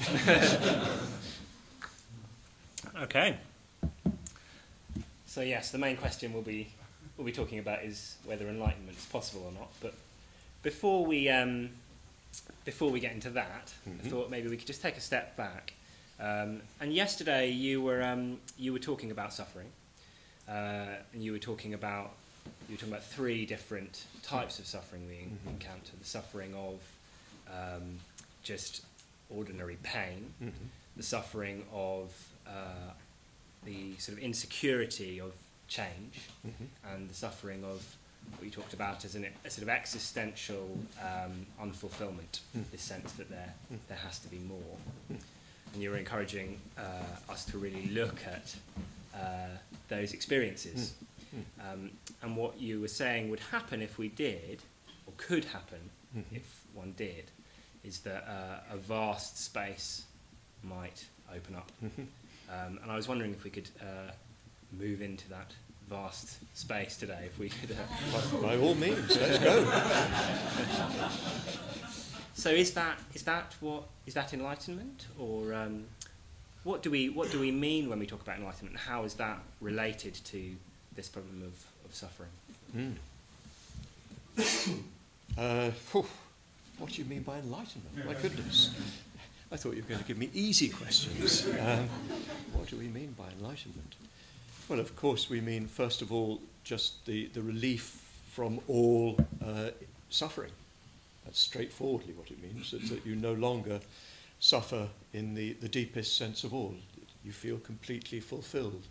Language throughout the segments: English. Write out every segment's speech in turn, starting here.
okay. So yes, the main question we'll be we'll be talking about is whether enlightenment is possible or not. But before we um, before we get into that, Mhm. I thought maybe we could just take a step back. Um, and yesterday you were um, you were talking about suffering, uh, and you were talking about you were talking about three different types of suffering we Mhm. encounter: the suffering of um, just ordinary pain, Mhm. the suffering of uh, the sort of insecurity of change, Mhm. and the suffering of what you talked about as an, a sort of existential um, unfulfillment, Mm. this sense that there, Mm. there has to be more. Mm. And you were encouraging uh, us to really look at uh, those experiences. Mm. Um, and what you were saying would happen if we did, or could happen Mhm. if one did, is that uh, a vast space might open up. Um, and I was wondering if we could uh, move into that vast space today, if we could. Uh, By, by all means, let's go. so is that is that what is that enlightenment, or um, what do we what do we mean when we talk about enlightenment? And how is that related to this problem of, of suffering? Mm. uh, what do you mean by enlightenment? My goodness. I thought you were going to give me easy questions. Um, what do we mean by enlightenment? Well, of course, we mean, first of all, just the, the relief from all uh, suffering. That's straightforwardly what it means, that, that you no longer suffer in the, the deepest sense of all. You feel completely fulfilled.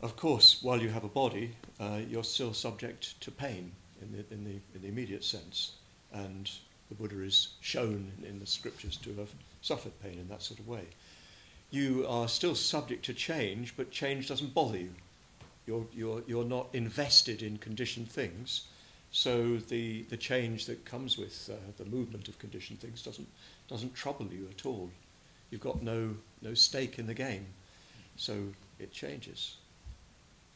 Of course, while you have a body, uh, you're still subject to pain in the, in, the, in the immediate sense. And the Buddha is shown in the scriptures to have suffered pain in that sort of way. You are still subject to change, but change doesn't bother you. You're, you're, you're not invested in conditioned things, so the, the change that comes with uh, the movement of conditioned things doesn't, doesn't trouble you at all. You've got no, no stake in the game, so it changes.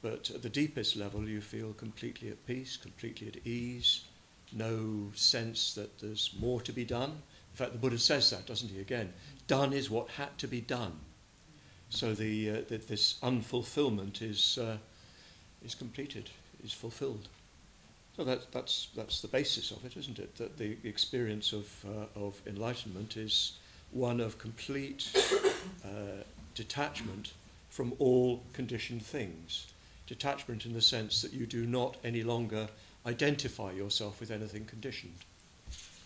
But at the deepest level, you feel completely at peace, completely at ease, no sense that there's more to be done. In fact, the Buddha says that, doesn't he? Again, done is what had to be done. So the, uh, the, this unfulfillment is, uh, is completed, is fulfilled. So that, that's, that's the basis of it, isn't it? That the experience of, uh, of enlightenment is one of complete uh, detachment from all conditioned things. Detachment in the sense that you do not any longer identify yourself with anything conditioned,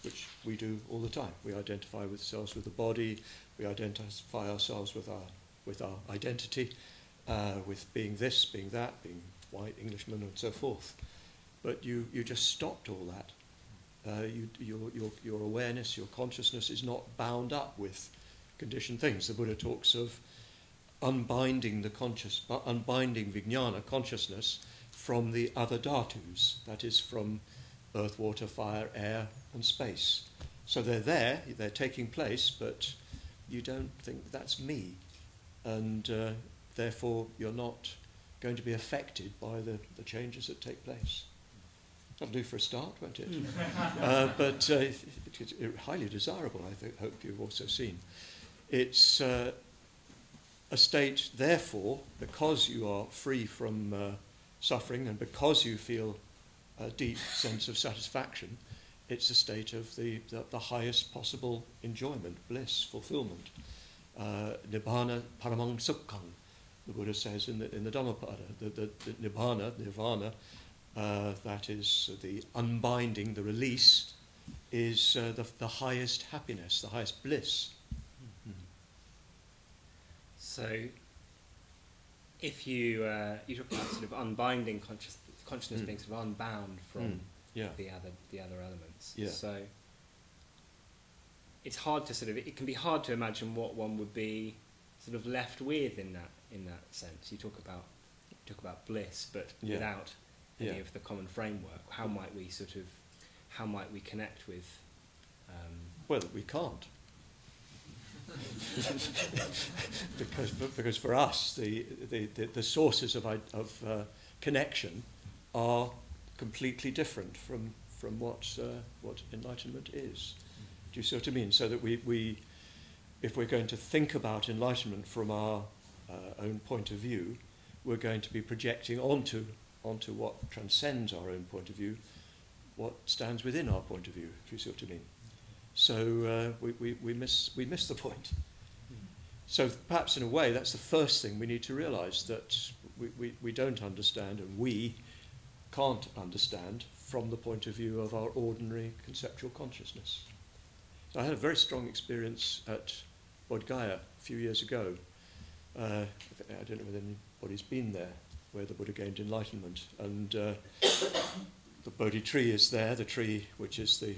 which we do all the time. We identify with ourselves with the body, we identify ourselves with our, with our identity, uh, with being this, being that, being white, Englishman, and so forth. But you, you just stopped all that. Uh, you, your, your, your awareness, your consciousness is not bound up with conditioned things. The Buddha talks of unbinding the conscious, uh, unbinding vijnana consciousness from the other dhatus, that is, from earth, water, fire, air, and space. So they're there, they're taking place, but you don't think that's me, and uh, therefore you're not going to be affected by the, the changes that take place. That'll do for a start, won't it? uh, but uh, it, it's highly desirable, I th- hope you've also seen. It's uh, a state, therefore, because you are free from uh, suffering and because you feel a deep sense of satisfaction, it's a state of the, the, the highest possible enjoyment, bliss, fulfillment. Uh, nibbana paramang sukhang, the Buddha says in the, in the Dhammapada, the, the, the nibbana, nirvana, uh, that is the unbinding, the release, is uh, the, the highest happiness, the highest bliss. So, if you uh, you talk about sort of unbinding conscious, consciousness Mm. being sort of unbound from Mm, yeah. the other the other elements. Yeah. So it's hard to sort of it can be hard to imagine what one would be sort of left with in that in that sense. You talk about you talk about bliss, but Yeah. without any of the common framework. How might we sort of how might we connect with um, Well, we can't. because, because for us, the, the, the, the sources of, of uh, connection are completely different from, from what, uh, what enlightenment is. Do you see what I mean? So that we, we if we're going to think about enlightenment from our uh, own point of view, we're going to be projecting onto, onto what transcends our own point of view, what stands within our point of view, if you see what I mean. So uh, we, we, we, miss, we miss the point. So perhaps in a way, that's the first thing we need to realize that we, we, we don't understand and we can't understand from the point of view of our ordinary conceptual consciousness. So I had a very strong experience at Bodh Gaya a few years ago. Uh, I don't know whether anybody's been there, where the Buddha gained enlightenment. And uh, the Bodhi tree is there, the tree which is the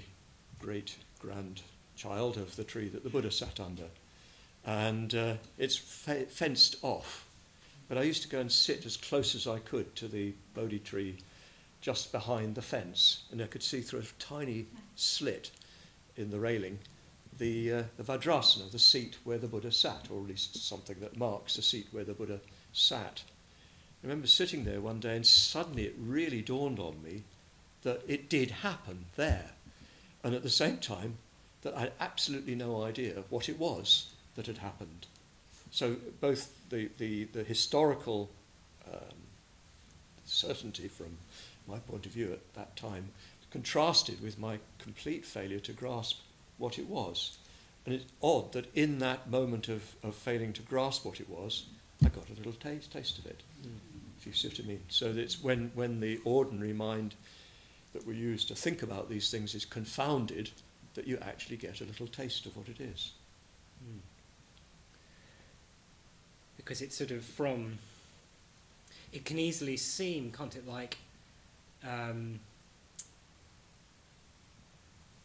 great grandchild of the tree that the Buddha sat under. And uh, it's fe- fenced off. But I used to go and sit as close as I could to the Bodhi tree just behind the fence, and I could see through a tiny slit in the railing the, uh, the Vajrasana, the seat where the Buddha sat, or at least something that marks the seat where the Buddha sat. I remember sitting there one day, and suddenly it really dawned on me that it did happen there. And at the same time, that I had absolutely no idea what it was that had happened. So both the, the, the historical um, certainty from my point of view at that time contrasted with my complete failure to grasp what it was. And it's odd that in that moment of, of failing to grasp what it was, I got a little taste, taste of it, mm. if you see what I mean. So it's when, when the ordinary mind that we use to think about these things is confounded that you actually get a little taste of what it is. Mm. Because it's sort of from, it can easily seem, can't it, like um,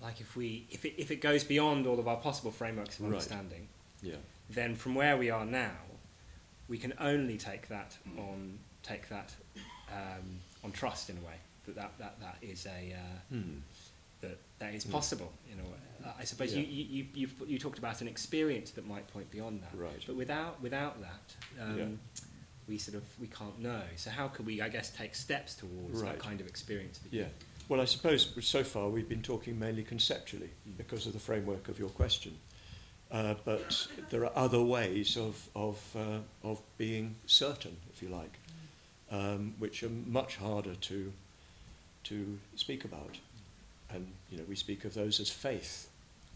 like if we if it, if it goes beyond all of our possible frameworks of right. understanding, yeah. then from where we are now, we can only take that on take that um, on trust in a way that that that, that is a uh, hmm. that that is hmm. possible in a way. I suppose yeah. you, you you you talked about an experience that might point beyond that, right. but without without that. Um, yeah we sort of we can't know. So how could we, I guess, take steps towards right. that kind of experience? yeah. Well, I suppose so far we've been talking mainly conceptually mm. because of the framework of your question. Uh, but there are other ways of, of, uh, of being certain, if you like, um, which are much harder to, to speak about. And you know, we speak of those as faith,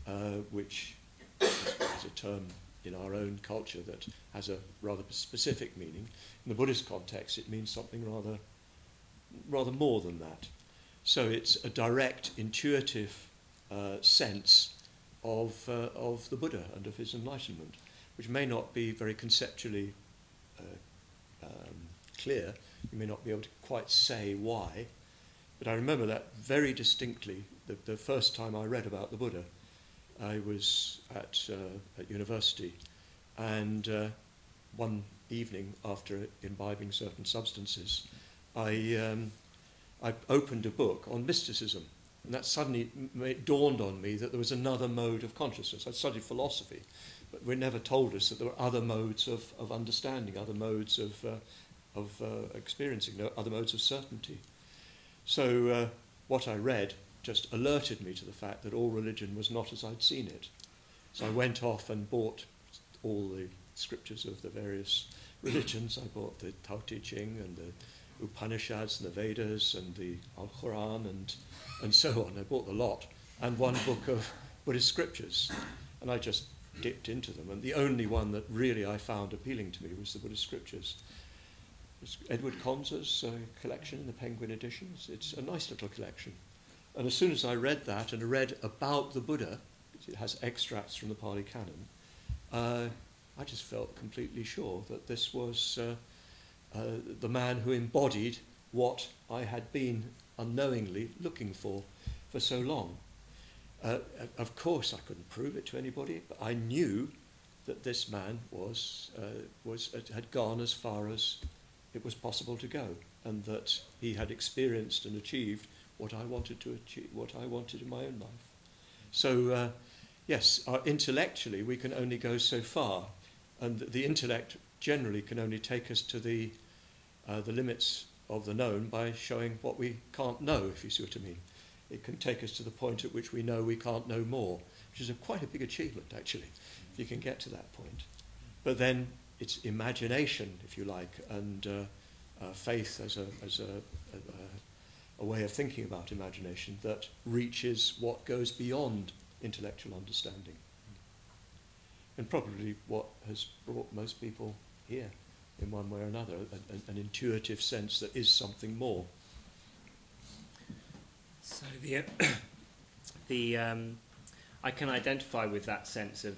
uh, which is a term in our own culture that has a rather specific meaning. In the Buddhist context, it means something rather, rather more than that. So it's a direct, intuitive uh, sense of, uh, of the Buddha and of his enlightenment, which may not be very conceptually uh, um, clear. You may not be able to quite say why. But I remember that very distinctly the, the first time I read about the Buddha. I was at, uh, at university, and uh, one evening after imbibing certain substances, I, um, I opened a book on mysticism. And that suddenly dawned on me that there was another mode of consciousness. I studied philosophy, but we're never told us that there were other modes of, of understanding, other modes of, uh, of uh, experiencing, other modes of certainty. So uh, what I read just alerted me to the fact that all religion was not as I'd seen it. So I went off and bought all the scriptures of the various religions. I bought the Tao Te Ching and the Upanishads and the Vedas and the Al Quran and, and so on. I bought the lot and one book of Buddhist scriptures. And I just dipped into them. And the only one that really I found appealing to me was the Buddhist scriptures. It's Edward Conze's uh, collection the Penguin editions. It's a nice little collection. And as soon as I read that and read about the Buddha, it has extracts from the Pali Canon, uh, I just felt completely sure that this was uh, uh, the man who embodied what I had been unknowingly looking for for so long. Uh, of course, I couldn't prove it to anybody, but I knew that this man was, uh, was, had gone as far as it was possible to go, and that he had experienced and achieved what I wanted to achieve, what I wanted in my own life. So, uh, yes, uh, intellectually we can only go so far, and the intellect generally can only take us to the uh, the limits of the known by showing what we can't know, if you see what I mean. It can take us to the point at which we know we can't know more, which is a, quite a big achievement, actually, if you can get to that point. But then it's imagination, if you like, and uh, uh, faith as, a, as a, a, a way of thinking about imagination that reaches what goes beyond intellectual understanding. And probably what has brought most people here in one way or another, an, an intuitive sense that is something more. So the, the um, I can identify with that sense of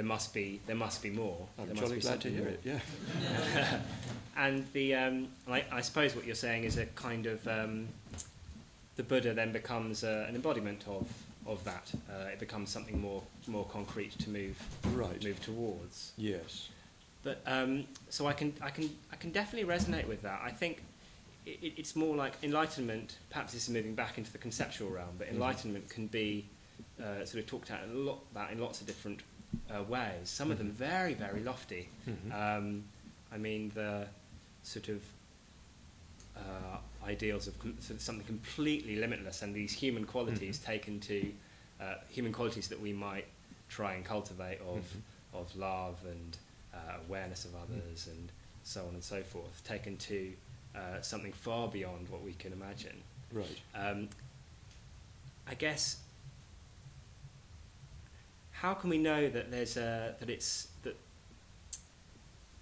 there must be there must be more. I'm there jolly glad to hear more. it. Yeah. and the um, I, I suppose what you're saying is a kind of um, the Buddha then becomes uh, an embodiment of of that. Uh, it becomes something more more concrete to move Right. move towards. Yes. But um, so I can I can I can definitely resonate with that. I think it, it- it's more like enlightenment. Perhaps this is moving back into the conceptual realm, but Mhm. enlightenment can be uh, sort of talked out a lot about in lots of different uh, ways. Some of them Mhm. very very lofty. Mhm. Um, I mean the sort of uh, ideals of com- sort of something completely limitless and these human qualities Mhm. taken to uh, human qualities that we might try and cultivate of Mhm. of love and uh, awareness of others and so on and so forth, taken to uh, something far beyond what we can imagine. Right. Um, I guess how can we know that there's a, that it's that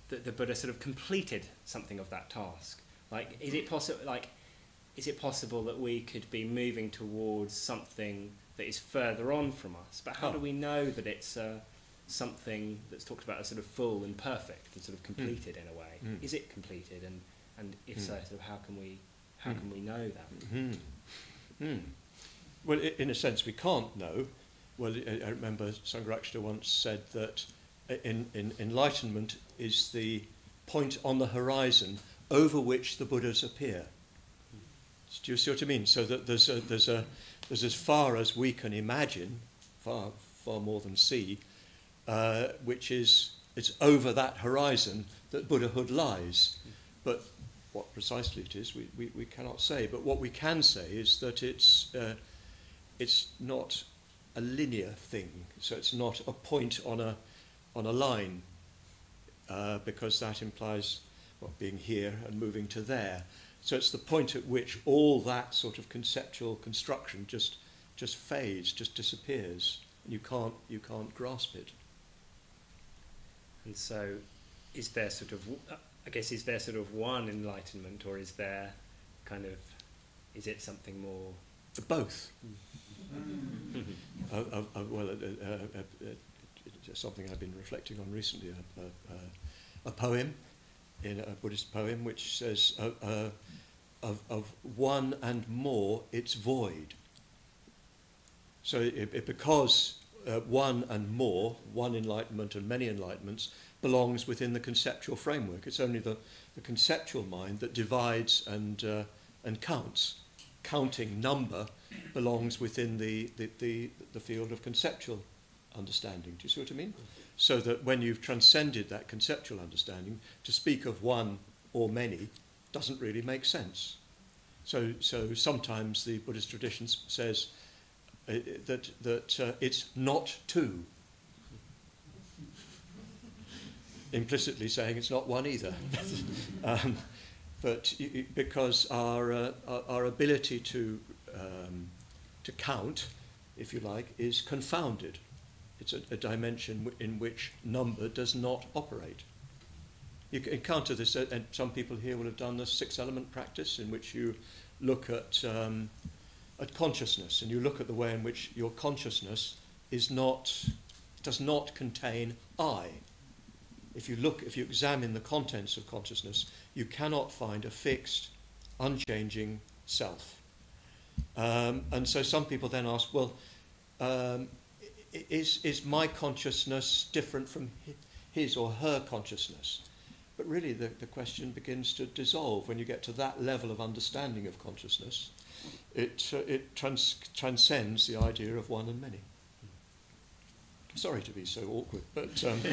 that the Buddha sort of completed something of that task? Like, is it possible? Like, is it possible that we could be moving towards something that is further on from us? But how Oh. do we know that it's uh, something that's talked about as sort of full and perfect and sort of completed in a way? Mm. Is it completed? And and if Mm. so, sort of how can we how Mm. can we know that? Hmm. Hmm. Well, in a sense, we can't know. Well, I remember Sangharakshita once said that in, in, enlightenment is the point on the horizon over which the Buddhas appear. Do you see what I mean? So that there's, a, there's, a, there's as far as we can imagine, far, far more than see, uh, which is it's over that horizon that Buddhahood lies. But what precisely it is, we, we, we cannot say. But what we can say is that it's, uh, it's not a linear thing. So it's not a point on a, on a line, uh, because that implies well, being here and moving to there. So it's the point at which all that sort of conceptual construction just, just fades, just disappears. You can't, you can't grasp it. And so, is there sort of, uh, I guess, is there sort of one enlightenment, or is there kind of, is it something more? Both. Uh, uh, uh, well, uh, uh, uh, it's something I've been reflecting on recently, a, poem, in a Buddhist poem, which says, of, of one and more, it's void. So it, it, because uh, one and more, one enlightenment and many enlightenments, belongs within the conceptual framework. It's only the, the conceptual mind that divides and, uh, and counts. Counting number belongs within the, the, the, the field of conceptual understanding. Do you see what I mean? So that when you've transcended that conceptual understanding, to speak of one or many doesn't really make sense. So, so sometimes the Buddhist tradition says uh, that, that uh, it's not two, implicitly saying it's not one either. um, but because our, uh, our, ability to, um, to count, if you like, is confounded. It's a, a dimension in which number does not operate. You encounter this, uh, and some people here will have done the six element practice, in which you look at, um, at consciousness and you look at the way in which your consciousness is not, does not contain I. If you look, if you examine the contents of consciousness, you cannot find a fixed, unchanging self. Um, and so some people then ask, well, um, is, is my consciousness different from his or her consciousness? But really, the, the question begins to dissolve when you get to that level of understanding of consciousness. It, uh, it trans- transcends the idea of one and many. Sorry to be so awkward, but um, you,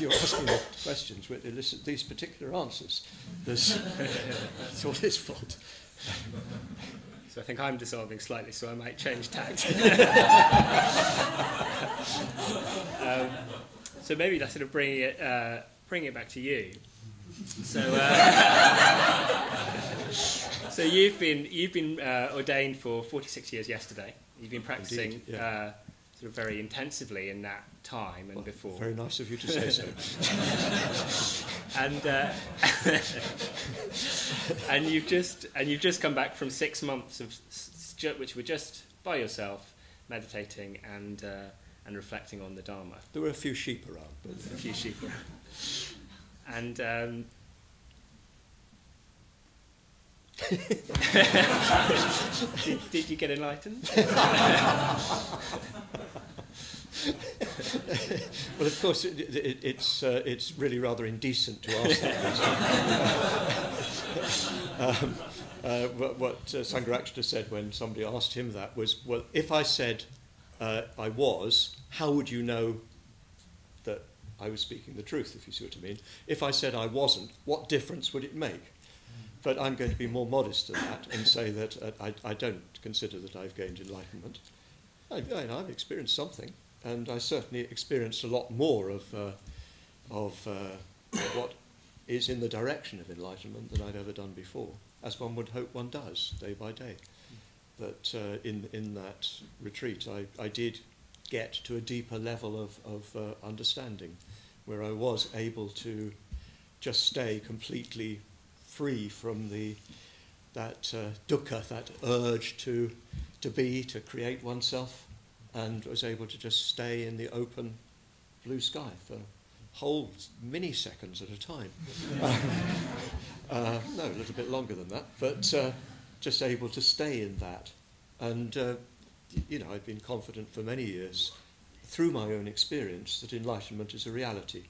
you're asking questions which elicit these particular answers. There's, it's all his fault. So I think I'm dissolving slightly, so I might change tact. um, so maybe that's sort of bringing it, uh, bringing it back to you. So, uh, so you've been you've been uh, ordained for 46 years. Yesterday, you've been practicing Indeed, yeah. Sort of very intensively in that time and Well, before. Very nice of you to say so. and uh, and you've just and you've just come back from six months of which were just by yourself meditating and uh, and reflecting on the Dharma. There were a few sheep around, but A few sheep around. And um, did, did you get enlightened? well, of course, it, it, it's uh, it's really rather indecent to ask that um, uh, what what uh, Sangharakshita said when somebody asked him that was, well, if I said uh, I was, how would you know that I was speaking the truth? If you see what I mean. If I said I wasn't, what difference would it make? But I'm going to be more modest than that and say that uh, I, I don't consider that I've gained enlightenment. I, I, I've experienced something and I certainly experienced a lot more of, uh, of uh, what is in the direction of enlightenment than I'd ever done before, as one would hope one does, day by day. But uh, in, in that retreat, I, I did get to a deeper level of, of uh, understanding, where I was able to just stay completely free from the, that uh, dukkha, that urge to, to be, to create oneself, and was able to just stay in the open blue sky for whole mini seconds at a time. uh, no, a little bit longer than that, but uh, just able to stay in that. And, uh, you know, I've been confident for many years through my own experience that enlightenment is a reality.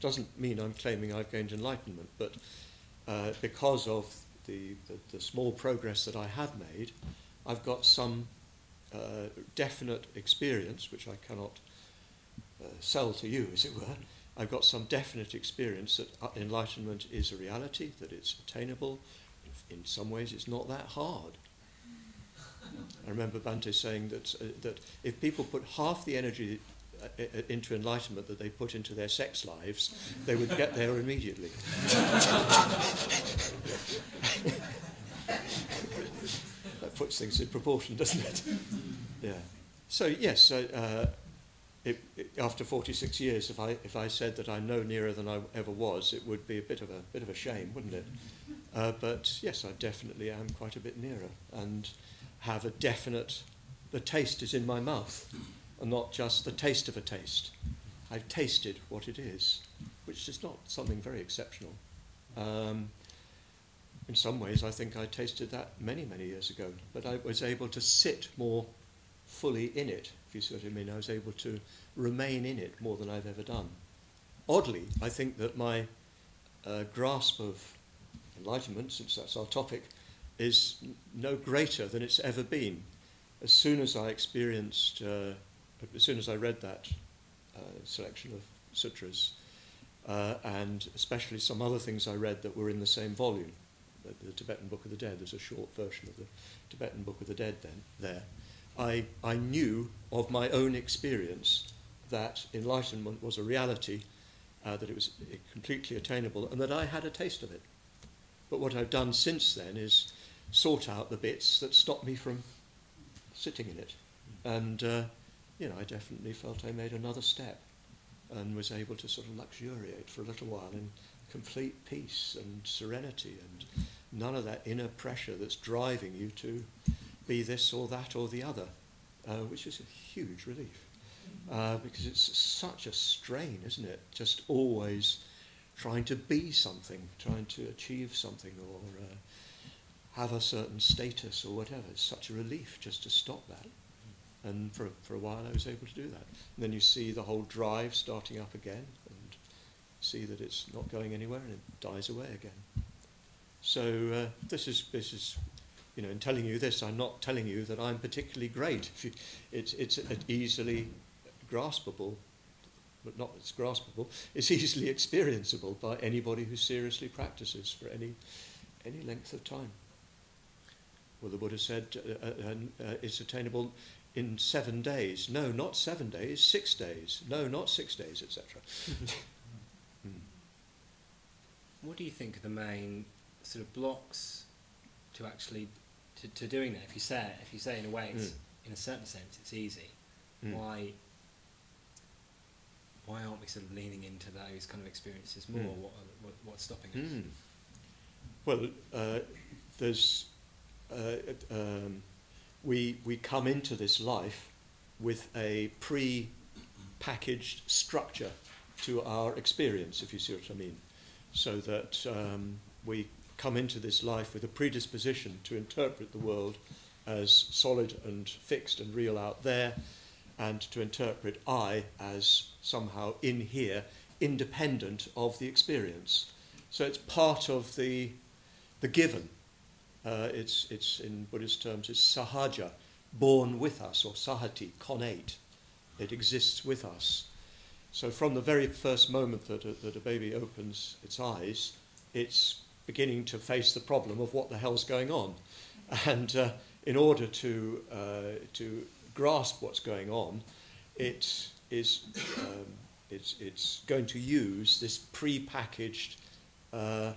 Doesn't mean I'm claiming I've gained enlightenment, but uh, because of the, the, the small progress that I have made, I've got some uh, definite experience, which I cannot uh, sell to you, as it were. I've got some definite experience that uh, enlightenment is a reality, that it's attainable. In some ways, it's not that hard. I remember Bhante saying that, uh, that if people put half the energy uh, into enlightenment that they put into their sex lives, they would get there immediately. puts things in proportion, doesn't it? Yeah. So yes, uh, it, it, after 46 years, if I if I said that I'm no nearer than I ever was, it would be a bit of a bit of a shame, wouldn't it? Uh, but yes, I definitely am quite a bit nearer, and have a definite. The taste is in my mouth, and not just the taste of a taste. I've tasted what it is, which is not something very exceptional. Um, in some ways, I think I tasted that many, many years ago, but I was able to sit more fully in it, if you see what I mean. I was able to remain in it more than I've ever done. Oddly, I think that my uh, grasp of enlightenment, since that's our topic, is no greater than it's ever been. As soon as I experienced, uh, as soon as I read that uh, selection of sutras, uh, and especially some other things I read that were in the same volume, the, the Tibetan Book of the Dead. There's a short version of the Tibetan Book of the Dead then there. I, I knew of my own experience that enlightenment was a reality, uh, that it was completely attainable, and that I had a taste of it. But what I've done since then is sort out the bits that stop me from sitting in it. And, uh, you know, I definitely felt I made another step and was able to sort of luxuriate for a little while in complete peace and serenity and none of that inner pressure that's driving you to be this or that or the other, uh, which is a huge relief. Uh, because it's such a strain, isn't it? Just always trying to be something, trying to achieve something or uh, have a certain status or whatever. It's such a relief just to stop that. And for, for a while I was able to do that. And then you see the whole drive starting up again and see that it's not going anywhere and it dies away again. So uh, this is this is, you know, in telling you this, I'm not telling you that I'm particularly great. You, it's it's easily graspable, but not it's graspable. It's easily experienceable by anybody who seriously practices for any any length of time. Well, the Buddha said uh, uh, uh, it's attainable in seven days. No, not seven days, six days. No, not six days, etc. mm. What do you think are the main sort of blocks to actually to, to doing that? If you say if you say in a way, it's, mm. in a certain sense, it's easy. Mm. Why why aren't we sort of leaning into those kind of experiences more? Mm. What, what, what's stopping us? Mm. Well, uh, there's uh, um, we we come into this life with a pre-packaged structure to our experience, if you see what I mean, so that um, we come into this life with a predisposition to interpret the world as solid and fixed and real out there, and to interpret I as somehow in here, independent of the experience. So it's part of the, the given. Uh, it's, it's, in Buddhist terms, it's sahaja, born with us, or sahati, connate. It exists with us. So from the very first moment that a, that a baby opens its eyes, it's beginning to face the problem of what the hell's going on. And uh, in order to, uh, to grasp what's going on, it is um, it's, it's going to use this pre-packaged uh,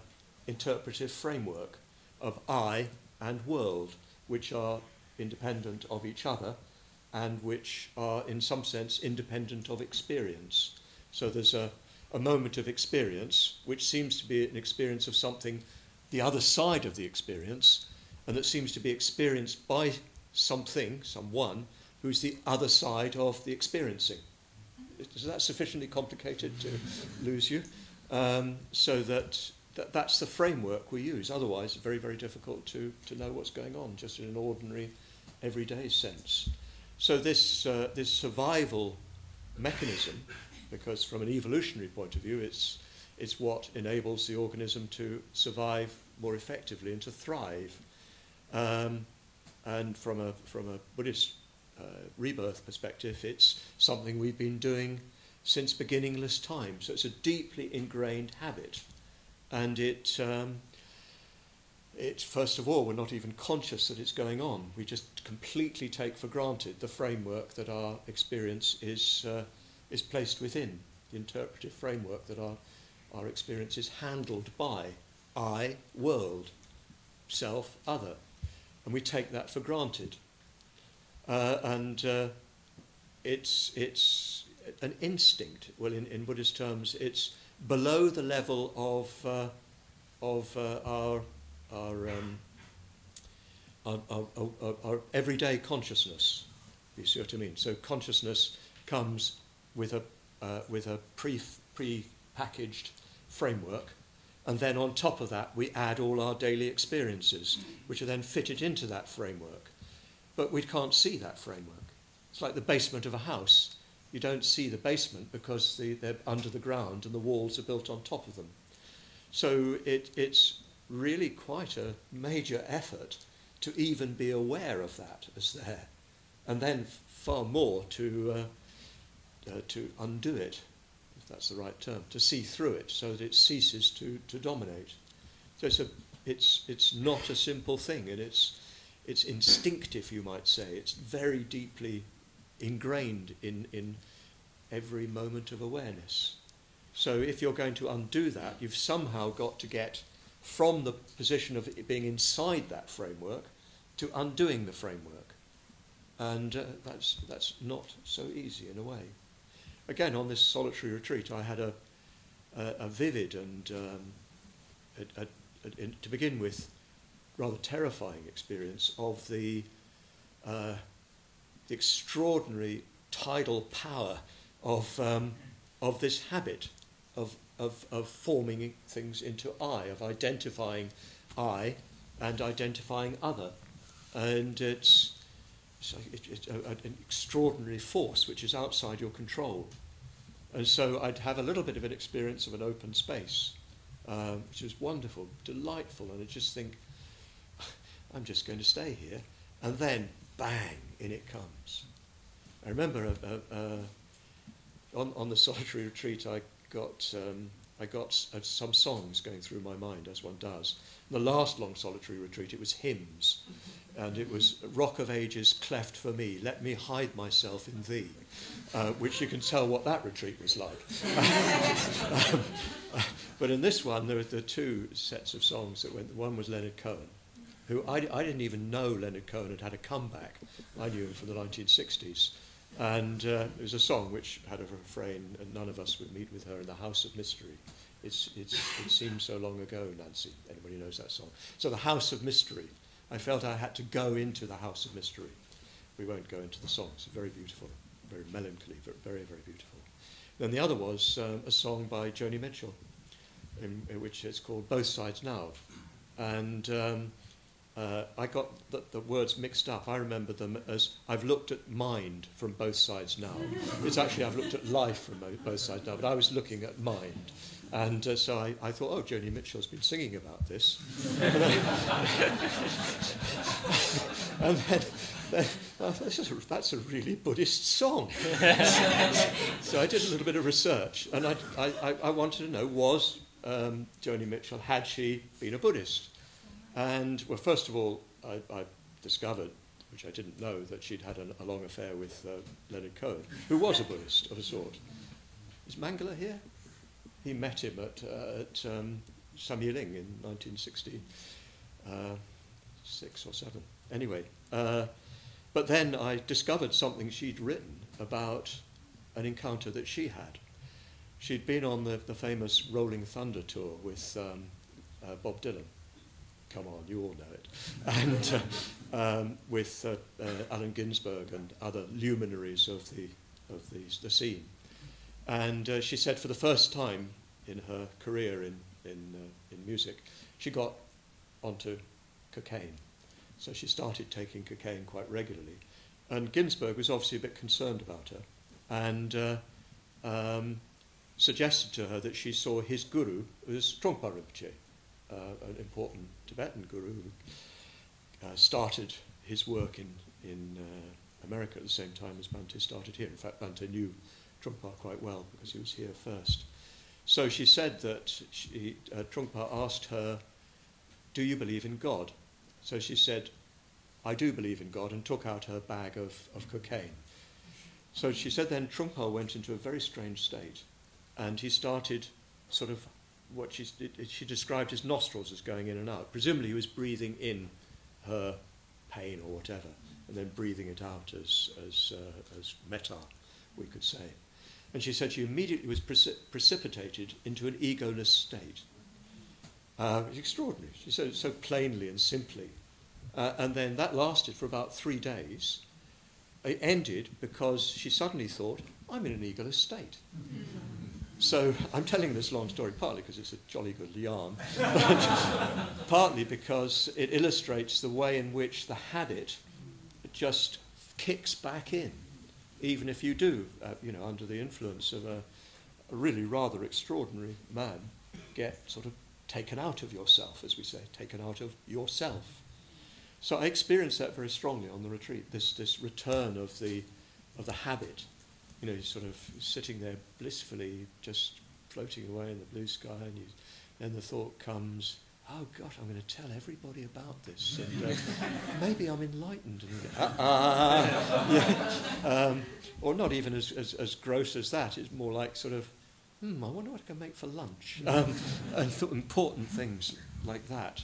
interpretive framework of I and world, which are independent of each other and which are, in some sense, independent of experience. So there's a, a moment of experience which seems to be an experience of something the other side of the experience, and that seems to be experienced by something, someone, who's the other side of the experiencing. Is that sufficiently complicated to lose you? Um, so that, that that's the framework we use. Otherwise, it's very, very difficult to, to know what's going on, just in an ordinary, everyday sense. So this, uh, this survival mechanism, because from an evolutionary point of view, it's, it's what enables the organism to survive more effectively and to thrive. Um, and from a, from a Buddhist uh, rebirth perspective, it's something we've been doing since beginningless time. So it's a deeply ingrained habit. And it, um, it, first of all, we're not even conscious that it's going on. We just completely take for granted the framework that our experience is, uh, is placed within, the interpretive framework that our, our experience is handled by I, world, self, other. And we take that for granted. Uh, and uh, it's, it's an instinct. Well, in, in Buddhist terms, it's below the level of, uh, of uh, our, our, um, our, our, our, our, everyday consciousness. You see what I mean? So consciousness comes with a, uh, with a pre, pre-packaged framework, and then on top of that, we add all our daily experiences, which are then fitted into that framework but we can't see that framework. It's like the basement of a house. You don't see the basement because the, they're under the ground and the walls are built on top of them. So it, it's really quite a major effort to even be aware of that as there, and then far more to, uh, uh, to undo it, if that's the right term, to see through it so that it ceases to, to dominate. So it's, a, it's, it's not a simple thing, and it's, it's instinctive, you might say. It's very deeply ingrained in, in every moment of awareness. So if you're going to undo that, you've somehow got to get from the position of being inside that framework to undoing the framework. And uh, that's, that's not so easy in a way. Again, on this solitary retreat, I had a, a, a vivid and, um, a, in, to begin with, rather terrifying experience of the, uh, the extraordinary tidal power of, um, of this habit of, of, of forming things into I, of identifying I and identifying other. And it's, it's, it's a, an extraordinary force which is outside your control. And so I'd have a little bit of an experience of an open space, um, which was wonderful, delightful, and I just think, I'm just going to stay here. And then, bang, in it comes. I remember uh, uh, uh, on, on the solitary retreat, I got, um, I got uh, some songs going through my mind, as one does. The last long solitary retreat, it was hymns. And it was Rock of Ages cleft for me, let me hide myself in thee, uh, which you can tell what that retreat was like. um, but in this one, there were the two sets of songs that went. One was Leonard Cohen, who I, I didn't even know Leonard Cohen had had a comeback. I knew him from the 1960s. And uh, it was a song which had a refrain, and none of us would meet with her in the House of Mystery. It's, it's, it seems so long ago, Nancy. Anybody knows that song? So the House of Mystery. I felt I had to go into the House of Mystery. We won't go into the songs. Very beautiful, very melancholy, very, very beautiful. Then the other was um, a song by Joni Mitchell, in, in which it's called Both Sides Now. And um, uh, I got the, the, words mixed up. I remember them as I've looked at mind from both sides now. It's actually I've looked at life from both sides now, but I was looking at mind. And uh, so I, I, thought, oh, Joni Mitchell's been singing about this. and then, then oh, that's, a, that's, a, really Buddhist song. so I did a little bit of research, and I, I, I wanted to know was um, Joni Mitchell, had she been a Buddhist? And, well, first of all, I, discovered, which I didn't know, that she'd had an, a long affair with uh, Leonard Cohen, who was a Buddhist of a sort. Is Mangala here? He met him at, uh, at um, in 1966 uh, or 7. Anyway, uh, but then I discovered something she'd written about an encounter that she had. She'd been on the, the famous Rolling Thunder tour with um, uh, Bob Dylan come on, you all know it, and uh, um, with uh, uh, Allen Ginsberg and other luminaries of the of the, the scene. And uh, she said, for the first time in her career in in uh, in music, she got onto cocaine. So she started taking cocaine quite regularly, and Ginsberg was obviously a bit concerned about her, and. Uh, um, suggested to her that she saw his guru as Trungpa Rinpoche, uh, an important Tibetan guru who uh, started his work in, in uh, America at the same time as Bhante started here. In fact, Bhante knew Trungpa quite well because he was here first. So she said that she, uh, Trungpa asked her, Do you believe in God? So she said, I do believe in God, and took out her bag of, of cocaine. So she said then Trungpa went into a very strange state, and he started sort of what she, she described his nostrils as going in and out. Presumably he was breathing in her pain or whatever, and then breathing it out as, as, uh, as metta, we could say. And she said she immediately was preci- precipitated into an egoless state. Uh, it's extraordinary. She said it so plainly and simply. Uh, and then that lasted for about three days. It ended because she suddenly thought, I'm in an egoless state. So I'm telling this long story partly because it's a jolly good yarn, but partly because it illustrates the way in which the habit just kicks back in, even if you do, uh, you know, under the influence of a, a really rather extraordinary man, get sort of taken out of yourself, as we say, taken out of yourself. So I experienced that very strongly on the retreat, this, this return of the, of the habit you know, sort of sitting there blissfully, just floating away in the blue sky, and you, then the thought comes, oh gosh, I'm going to tell everybody about this, and uh, maybe I'm enlightened. And, uh, uh, yeah. um, or not even as, as, as gross as that. It's more like sort of, hmm, I wonder what I can make for lunch, um, and th- important things like that.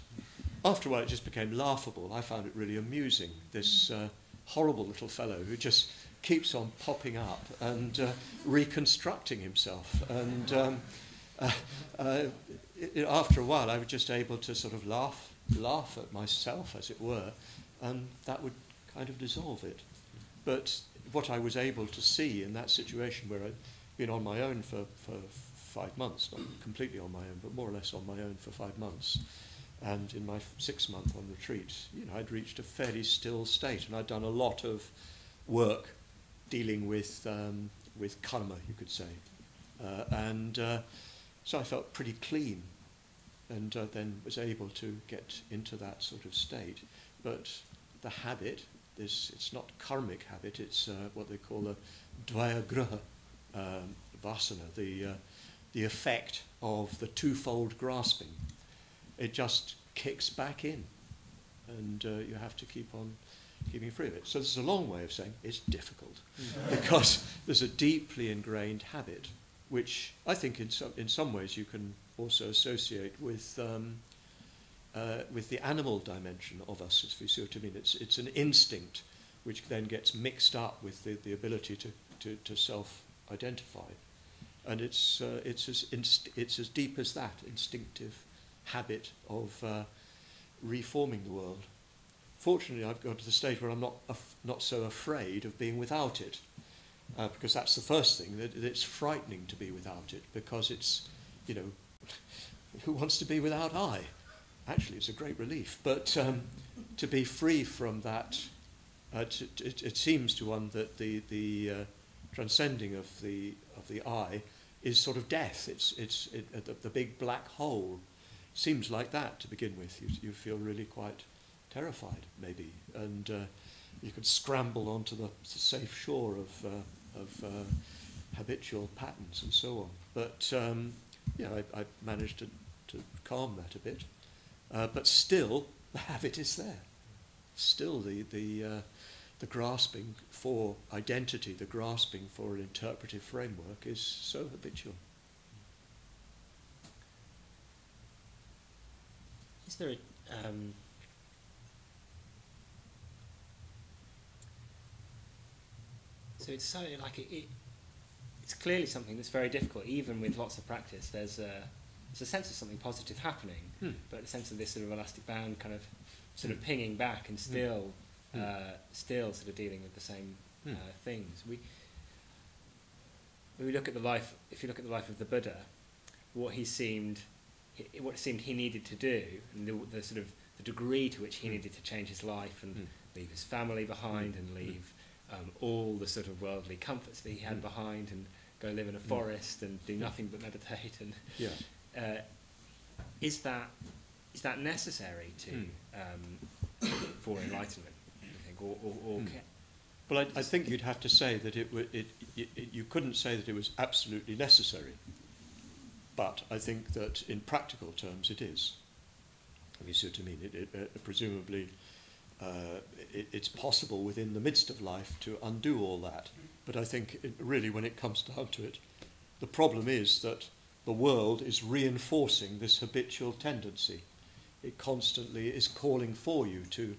After a while, it just became laughable. I found it really amusing. This uh, horrible little fellow who just keeps on popping up and uh, reconstructing himself. And um, uh, uh, it, after a while, I was just able to sort of laugh, laugh at myself, as it were, and that would kind of dissolve it. But what I was able to see in that situation where I'd been on my own for, for five months, not completely on my own, but more or less on my own for five months, and in my six month on retreat, you know, I'd reached a fairly still state, and I'd done a lot of work dealing with, um, with karma, you could say. Uh, and uh, so I felt pretty clean and uh, then was able to get into that sort of state. But the habit, this, it's not karmic habit, it's uh, what they call a dvayagraha um, vasana, the, uh, the effect of the twofold grasping. It just kicks back in. and uh, you have to keep on keeping free of it. So this is a long way of saying it's difficult because there's a deeply ingrained habit, which I think in some, in some ways you can also associate with, um, uh, with the animal dimension of us, if you see what I mean. It's, it's an instinct which then gets mixed up with the, the ability to, to, to self-identify. And it's, uh, it's, as it's as deep as that instinctive habit of uh, reforming the world. Fortunately, I've got to the stage where I'm not, not so afraid of being without it, uh, because that's the first thing, that it's frightening to be without it, because it's, you know, who wants to be without I? Actually, it's a great relief. But um, to be free from that, uh, it, it seems to one that the, the uh, transcending of the, of the I is sort of death. It's, it's it, the, the big black hole seems like that to begin with. You, you feel really quite terrified, maybe, and uh, you could scramble onto the safe shore of, uh, of uh, habitual patterns and so on. But um, I, I managed to, to calm that a bit. Uh, but still, the habit is there. Still, the, the, uh, the grasping for identity, the grasping for an interpretive framework is so habitual. Is there a, um, so it's so like it, it, it's clearly something that's very difficult, even with lots of practice. There's a there's a sense of something positive happening, Hmm. but a sense of this sort of elastic band kind of sort of Hmm. pinging back and still Hmm. uh, still sort of dealing with the same Hmm. uh, things. We when we look at the life, if you look at the life of the Buddha, what he seemed, he- what it seemed he needed to do, and the, the sort of the degree to which he Hmm. needed to change his life and Hmm. leave his family behind Hmm. and leave um, all the sort of worldly comforts that he had Hmm. behind and go live in a Hmm. forest and do nothing but meditate and Yeah. uh, is that is that necessary to Hmm. um, for enlightenment? Think, or, or, or ca- Well, I, I think you'd have to say that it, w- it, it, it, you couldn't say that it was absolutely necessary. But I think that in practical terms it is. If you see what I mean, it, it, uh, presumably uh, it, it's possible within the midst of life to undo all that. But I think it, really when it comes down to it, the problem is that the world is reinforcing this habitual tendency. It constantly is calling for you to,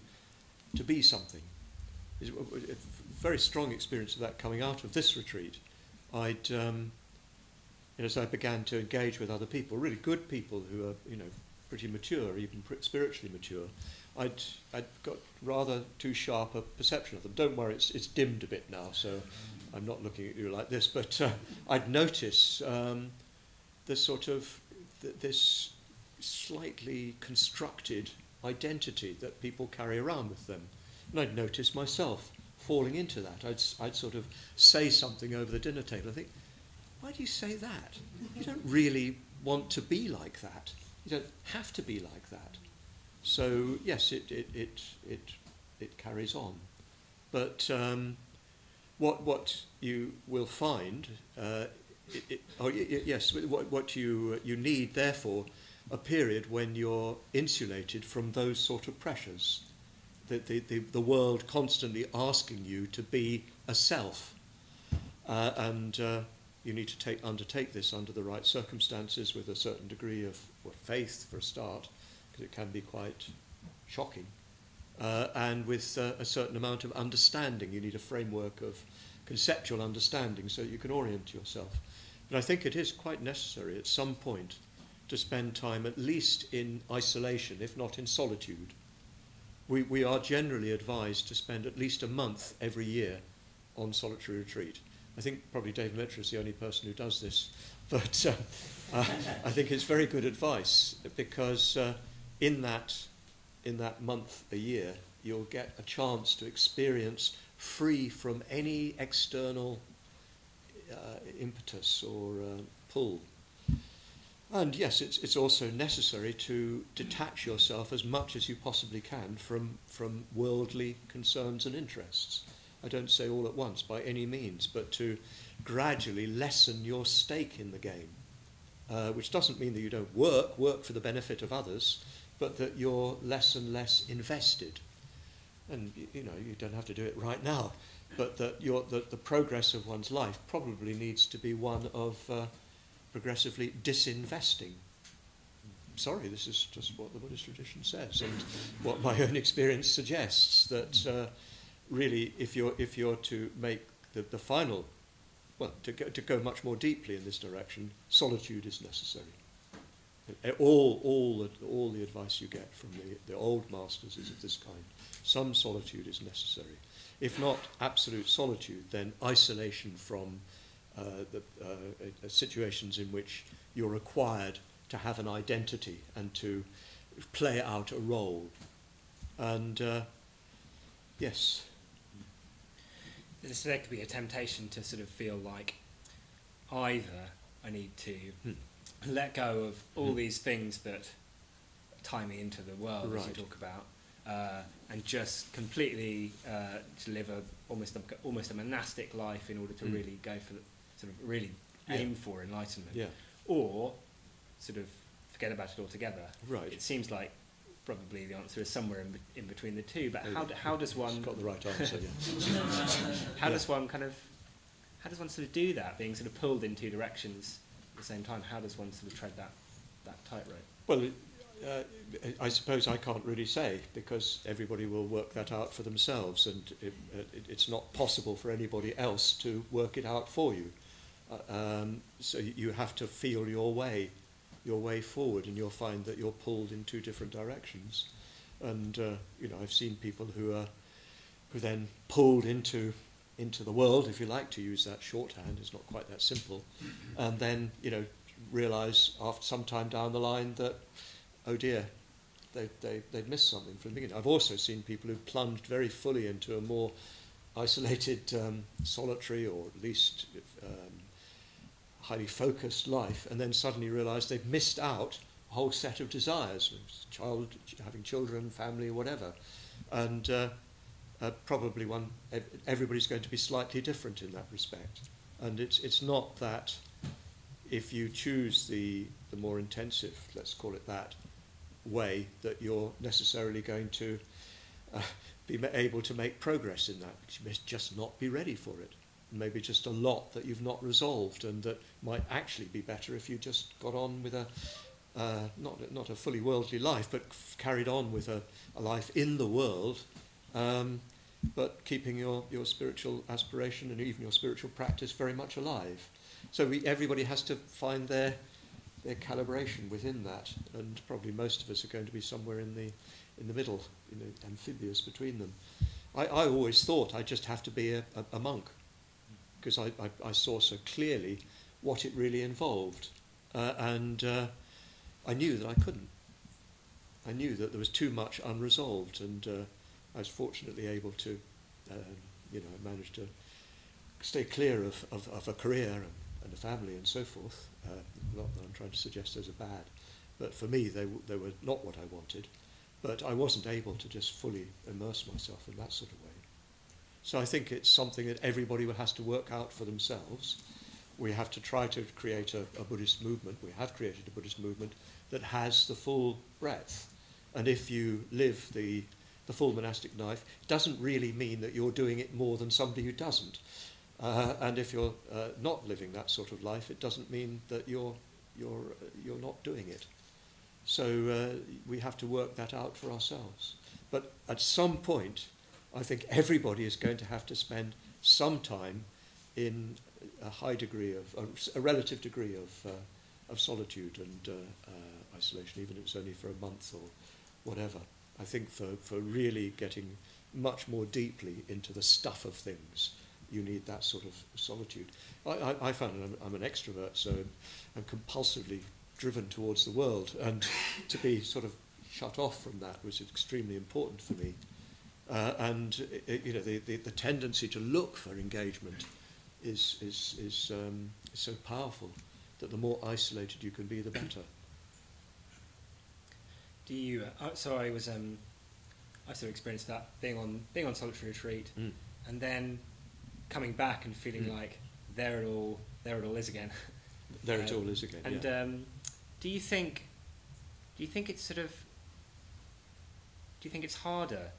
to be something. It's a a very strong experience of that coming out of this retreat. I'd, um, as I began to engage with other people, really good people who are, you know, pretty mature, even spiritually mature, I'd, I'd got rather too sharp a perception of them. Don't worry, it's, it's dimmed a bit now, so I'm not looking at you like this, but uh, I'd notice um, this sort of, th- this slightly constructed identity that people carry around with them. And I'd notice myself falling into that. I'd, I'd sort of say something over the dinner table. I think, why do you say that? You don't really want to be like that. You don't have to be like that. So yes, it it it it, it carries on, but um, what what you will find, uh, it, it, oh yes, what what you you need therefore a period when you're insulated from those sort of pressures, the the the, the world constantly asking you to be a self, uh, and uh, you need to take undertake this under the right circumstances with a certain degree of well, faith for a start, because it can be quite shocking, uh, and with uh, a certain amount of understanding. You need a framework of conceptual understanding so you can orient yourself. But I think it is quite necessary at some point to spend time at least in isolation, if not in solitude. We, we are generally advised to spend at least a month every year on solitary retreat. I think probably Devamitra is the only person who does this, but uh, uh, I think it's very good advice because uh, in that in that month a year you'll get a chance to experience free from any external uh, impetus or uh, pull. And yes, it's, it's also necessary to detach yourself as much as you possibly can from, from worldly concerns and interests. I don't say all at once by any means, but to gradually lessen your stake in the game, uh, which doesn't mean that you don't work, work for the benefit of others, but that you're less and less invested. And you know, you don't have to do it right now, but that the, the progress of one's life probably needs to be one of uh, progressively disinvesting. Sorry, this is just what the Buddhist tradition says, and what my own experience suggests that uh, really, if you're, if you're to make the, the final, well, to go, to go much more deeply in this direction, solitude is necessary. All, all, the, all the advice you get from the, the old masters is of this kind. Some solitude is necessary. If not absolute solitude, then isolation from uh, the uh, uh, situations in which you're required to have an identity and to play out a role. And uh, yes. There could be a temptation to sort of feel like either I need to hmm. Let go of all hmm. these things that tie me into the world, right. as you talk about, uh, and just completely uh, to live a almost a, almost a monastic life in order to mm. really go for the, sort of really yeah. aim for enlightenment, yeah. or sort of forget about it altogether. Right. It seems like probably the answer is somewhere in, in between the two. But how, how does one got the right answer? Yeah. how yeah. does one kind of how does one sort of do that, being sort of pulled in two directions the same time? How does one sort of tread that that tightrope? Well, uh, I suppose I can't really say because everybody will work that out for themselves, and it, it, it's not possible for anybody else to work it out for you. Uh, um, so you have to feel your way, your way forward, and you'll find that you're pulled in two different directions. And uh, you know, I've seen people who are who then pulled into into the world, if you like to use that shorthand. It's not quite that simple, and then you know realize after some time down the line that oh dear, they, they, they'd missed something from the beginning. I've also seen people who've plunged very fully into a more isolated, um, solitary, or at least um, highly focused life, and then suddenly realised they've missed out a whole set of desires, child, having children, family, whatever, and uh, uh, probably one. Everybody's going to be slightly different in that respect, and it's it's not that if you choose the the more intensive, let's call it that, way that you're necessarily going to uh, be able to make progress in that. You may just not be ready for it. Maybe just a lot that you've not resolved and that might actually be better if you just got on with a, uh, not, not a fully worldly life, but carried on with a, a life in the world, um, but keeping your, your spiritual aspiration and even your spiritual practice very much alive. So we, everybody has to find their their calibration within that, and probably most of us are going to be somewhere in the in the middle, you know, amphibious between them. I, I always thought I'd just have to be a, a, a monk because I, I, I, saw so clearly what it really involved, uh, and uh, I knew that I couldn't. I knew that there was too much unresolved, and uh, I was fortunately able to, um, you know, I managed to stay clear of, of, of a career and, and a family and so forth. Uh, not that I'm trying to suggest those are bad, but for me they, they were not what I wanted. But I wasn't able to just fully immerse myself in that sort of way. So I think it's something that everybody has to work out for themselves. We have to try to create a, a Buddhist movement. We have created a Buddhist movement that has the full breadth. And if you live the, the full monastic life, doesn't really mean that you're doing it more than somebody who doesn't. Uh, and if you're uh, not living that sort of life, it doesn't mean that you're, you're, you're not doing it. So uh, we have to work that out for ourselves. But at some point, I think everybody is going to have to spend some time in a high degree of, a, relative degree of, uh, of solitude and uh, uh, isolation, even if it's only for a month or whatever. I think for, for really getting much more deeply into the stuff of things you need that sort of solitude. I, I, I found I'm, I'm an extrovert, so I'm compulsively driven towards the world, and to be sort of shut off from that was extremely important for me. Uh, and it, you know, the, the, the, tendency to look for engagement is, is, is, um, is so powerful that the more isolated you can be, the better. Do you? Uh, so I was, um, I sort of experienced that being on being on solitary retreat, mm. and then coming back and feeling mm. like there it all there it all is again. There um, it all is again. And yeah. um, do you think do you think it's sort of do you think it's harder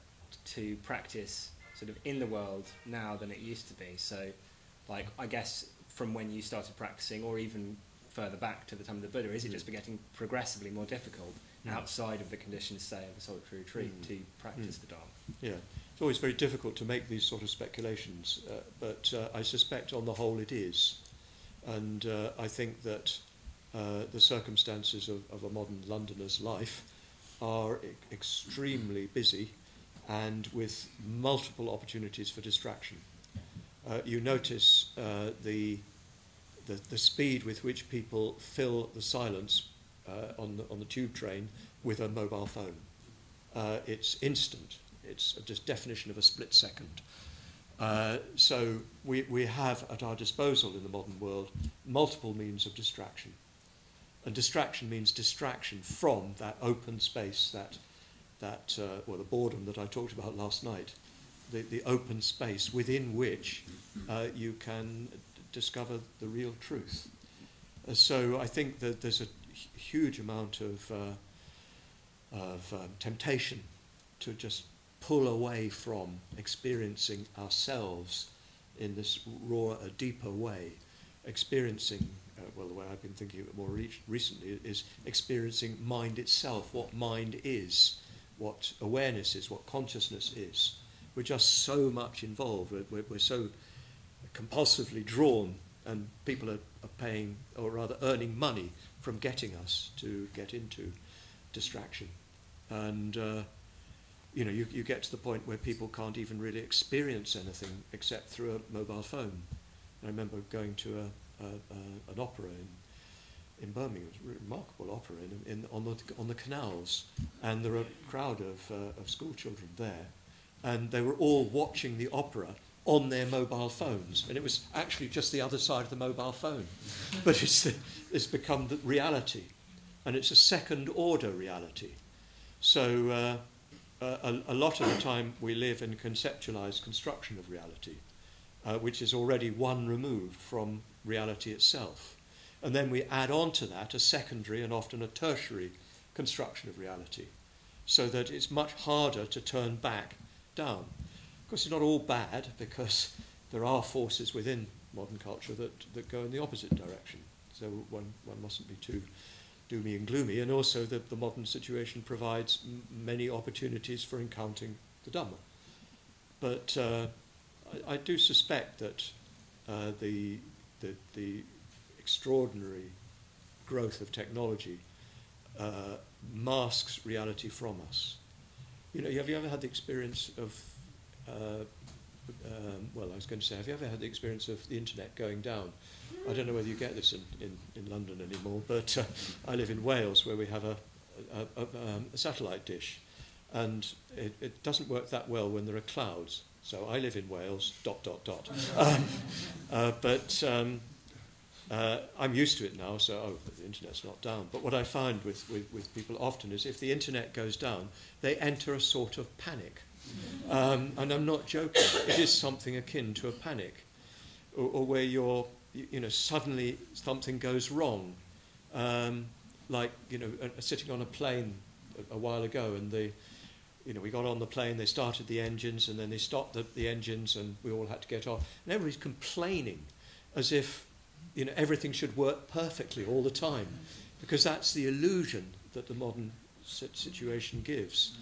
to practice sort of in the world now than it used to be? So, like, I guess from when you started practicing, or even further back to the time of the Buddha, is it just getting progressively more difficult mm. outside of the conditions, say, of a solitary retreat mm. to practice mm. the Dharma? Yeah, it's always very difficult to make these sort of speculations, uh, but uh, I suspect on the whole it is. And uh, I think that uh, the circumstances of, of, a modern Londoner's life are e- extremely busy and with multiple opportunities for distraction. Uh, you notice uh, the, the, the, speed with which people fill the silence on, the, on the tube train with a mobile phone. Uh, it's instant. It's just definition of a split second. Uh, so we, we have at our disposal in the modern world multiple means of distraction. And distraction means distraction from that open space, that, that uh, well, the boredom that I talked about last night, the, the open space within which uh, you can discover the real truth. Uh, so I think that there's a huge amount of, uh, of um, temptation to just pull away from experiencing ourselves in this raw, deeper way, experiencing, uh, well, the way I've been thinking of it more re- recently is experiencing mind itself, what mind is, what awareness is, what consciousness is. We're just so much involved, we're, we're so compulsively drawn, and people are, are paying, or rather earning money from getting us to get into distraction. And uh, you know, you, you get to the point where people can't even really experience anything except through a mobile phone. I remember going to a, a, a, an opera in, in Birmingham, it was a remarkable opera in, in, on, the, on the canals, and there were a crowd of, uh, of school children there, and they were all watching the opera on their mobile phones, and it was actually just the other side of the mobile phone. but it's, the, it's become the reality, and it's a second order reality. So, uh, a, a, lot of the time we live in conceptualized construction of reality, uh, which is already one removed from reality itself. And then we add on to that a secondary and often a tertiary construction of reality, so that it's much harder to turn back down. Course, it's not all bad because there are forces within modern culture that, that go in the opposite direction. So one, one mustn't be too doomy and gloomy, and also that the modern situation provides many opportunities for encountering the Dhamma. But uh, I, I, do suspect that uh, the, the, the, extraordinary growth of technology uh, masks reality from us. You know, have you ever had the experience of, um, well, I was going to say, have you ever had the experience of the internet going down? I don't know whether you get this in, in, in London anymore, but uh, I live in Wales where we have a, a, a, um, a satellite dish. And it, it doesn't work that well when there are clouds. So I live in Wales, dot, dot, dot. Um, uh, but um, uh, I'm used to it now, so oh, the internet's not down. But what I find with, with, with people often is if the internet goes down, they enter a sort of panic. Um, and I'm not joking, it is something akin to a panic, or, or where you're you, know, suddenly something goes wrong. Um, like, you know, sitting on a plane a, a, while ago and the, you know, we got on the plane, they started the engines and then they stopped the, the engines and we all had to get off. And everybody's complaining as if, you know, everything should work perfectly all the time because that's the illusion that the modern situation gives.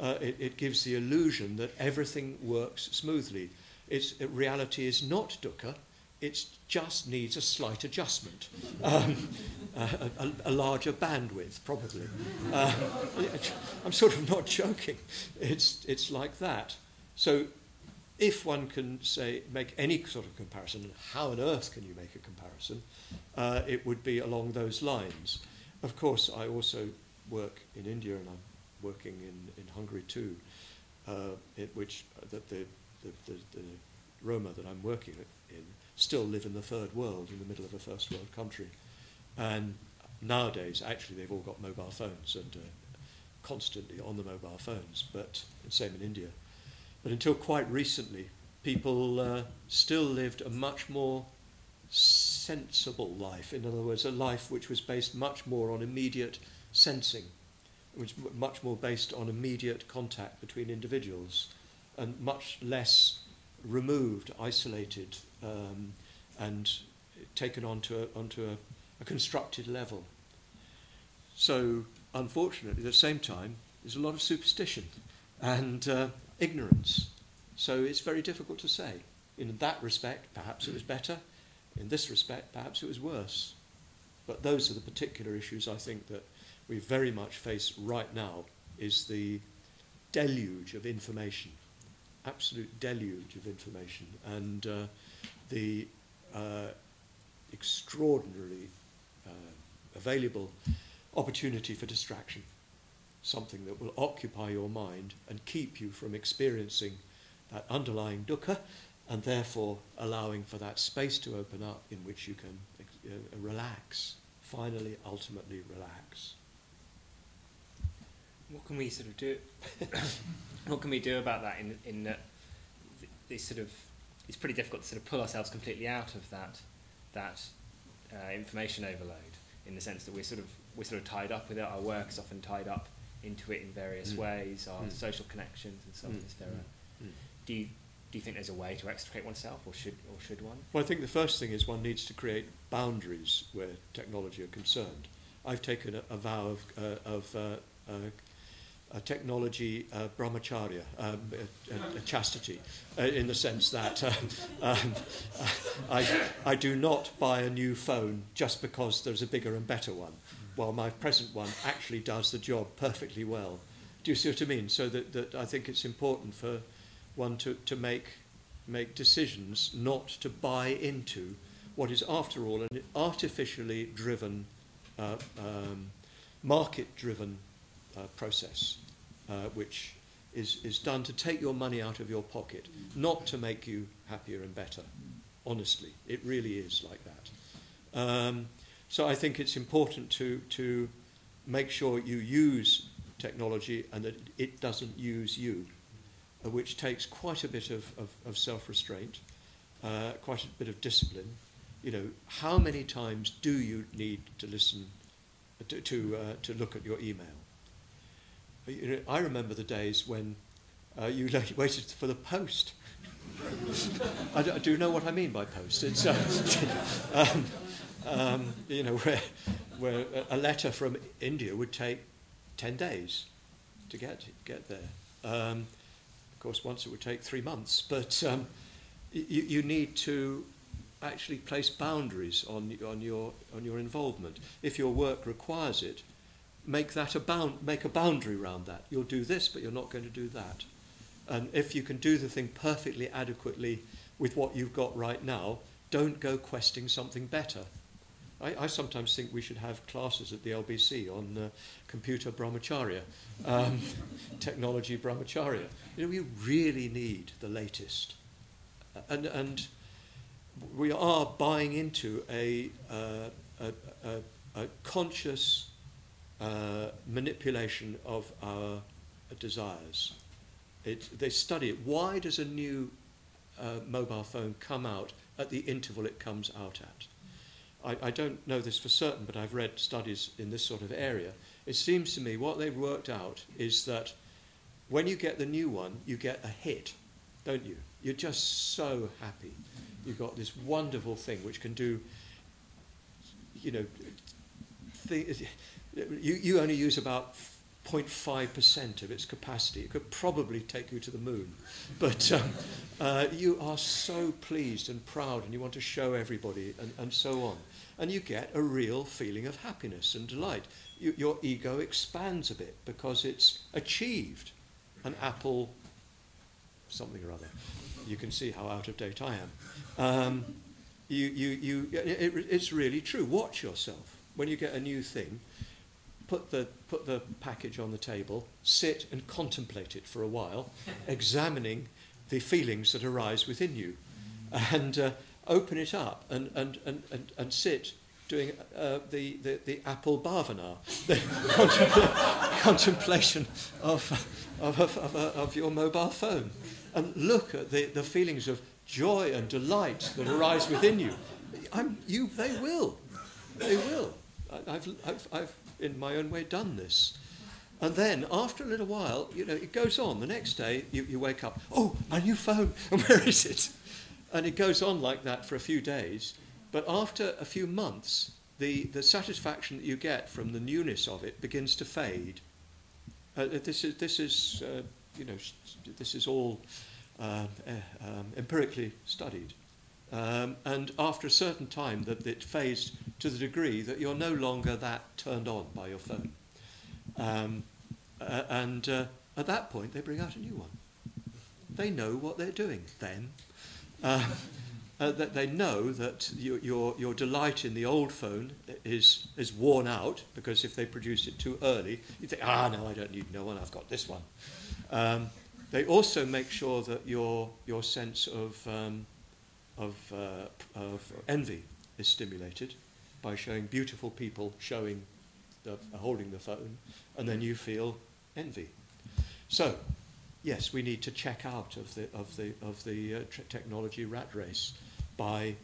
Uh, it, it, gives the illusion that everything works smoothly. It's, reality is not dukkha, it just needs a slight adjustment, um, a, a, a, larger bandwidth, probably. Uh, I'm sort of not joking. It's, it's like that. So, if one can say make any sort of comparison, and how on earth can you make a comparison? Uh, it would be along those lines. Of course, I also work in India, and I'm working in, in Hungary too, uh, which the, the, the, the Roma that I'm working in still live in the third world in the middle of a first world country. And nowadays, actually, they've all got mobile phones and uh, constantly on the mobile phones, but the same in India. But until quite recently, people uh, still lived a much more sensible life. In other words, a life which was based much more on immediate sensing which much more based on immediate contact between individuals and much less removed, isolated, um, and taken onto a, onto a, a constructed level. So, unfortunately, at the same time, there's a lot of superstition and uh, ignorance. So it's very difficult to say. In that respect, perhaps it was better. In this respect, perhaps it was worse. But those are the particular issues I think that we very much face right now is the deluge of information, absolute deluge of information, and uh, the uh, extraordinarily uh, available opportunity for distraction, something that will occupy your mind and keep you from experiencing that underlying dukkha and therefore allowing for that space to open up in which you can uh, relax, finally, ultimately relax. What can we sort of do? what can we do about that in, in that this sort of, it's pretty difficult to sort of pull ourselves completely out of that, that uh, information overload in the sense that we're sort of, we're sort of tied up with it. Our work is often tied up into it in various mm. ways, our mm. social connections and so on. Mm. Is there a, mm. do you do you think there's a way to extricate oneself, or should or should one? Well, I think the first thing is one needs to create boundaries where technology are concerned. I've taken a, a vow of, uh, of uh, technology uh, brahmacharya, um, chastity, uh, in the sense that uh, um, I, I do not buy a new phone just because there's a bigger and better one, while my present one actually does the job perfectly well. Do you see what I mean? So that, that I think it's important for one to, to make, make decisions not to buy into what is, after all, an artificially driven, uh, um, market driven uh, process, uh, which is, is done to take your money out of your pocket, not to make you happier and better. Honestly, it really is like that. Um, so I think it's important to, to make sure you use technology and that it doesn't use you. Uh, which takes quite a bit of, of, of self-restraint, uh, quite a bit of discipline. You know, how many times do you need to listen, to, to, uh, to look at your email? Uh, you know, I remember the days when uh, you waited for the post. I, do, do, know what I mean by post. It's, um, um, you know, where, where a letter from India would take 10 days to get, get there. Um, of course, once it would take three months, but um, you, you need to actually place boundaries on, on, your, on your involvement. If your work requires it, make, that a bound, make a boundary around that. You'll do this, but you're not going to do that. And if you can do the thing perfectly adequately with what you've got right now, don't go questing something better. I, I sometimes think we should have classes at the LBC on uh, computer brahmacharya, um, technology brahmacharya. You know, we really need the latest. And, and we are buying into a, uh, a, a, a, conscious uh, manipulation of our desires. It, they study it. Why does a new uh, mobile phone come out at the interval it comes out at? I, I don't know this for certain, but I've read studies in this sort of area. It seems to me what they've worked out is that when you get the new one, you get a hit, don't you? You're just so happy. You've got this wonderful thing which can do, you know, th- you, you only use about 0.5% of its capacity. It could probably take you to the moon. But um, uh, you are so pleased and proud and you want to show everybody and, and so on and you get a real feeling of happiness and delight. You, your ego expands a bit because it's achieved an apple something or other. You can see how out of date I am. Um, you, you, you, it, it's really true. Watch yourself. When you get a new thing, put the, put the package on the table, sit and contemplate it for a while, examining the feelings that arise within you. And uh, open it up and, and, and, and, and sit doing uh, the, the, the Apple Bhavana, the contempl- contemplation of, of, of, of, of your mobile phone. And look at the, the feelings of joy and delight that arise within you. I'm, you they will. They will. I, I've, I've, I've, in my own way, done this. And then after a little while, you know, it goes on. The next day, you, you wake up, oh, my new phone, and where is it? And it goes on like that for a few days. But after a few months, the, the satisfaction that you get from the newness of it begins to fade. Uh, this is, this is uh, you know, this is all uh, um, empirically studied. Um, and after a certain time, that it fades to the degree that you're no longer that turned on by your phone. Um, uh, and uh, at that point, they bring out a new one. They know what they're doing then. Uh, uh, that they know that your, your, your delight in the old phone is, is worn out because if they produce it too early, you think, ah, no, I don't need no one, I've got this one. Um, they also make sure that your, your sense of, um, of, uh, of envy is stimulated by showing beautiful people showing the, holding the phone, and then you feel envy. So, yes, we need to check out of the, of the, of the uh, technology rat race by